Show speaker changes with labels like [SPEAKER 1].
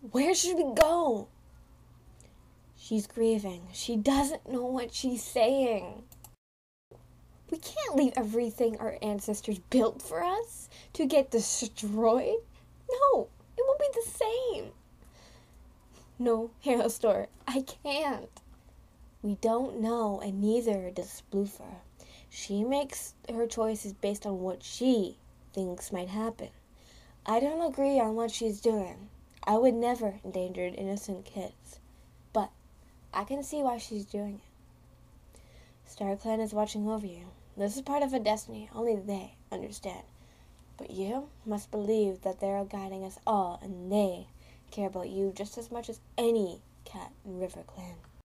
[SPEAKER 1] Where should we go? She's grieving. She doesn't know what she's saying. We can't leave everything our ancestors built for us to get destroyed. No, it won't be the same. No, Hero Store, I can't. We don't know, and neither does Sploofer. She makes her choices based on what she thinks might happen. I don't agree on what she's doing. I would never endanger innocent kids. But I can see why she's doing it. StarClan is watching over you. This is part of a destiny only they understand. But you must believe that they are guiding us all and they care about you just as much as any cat in River Clan.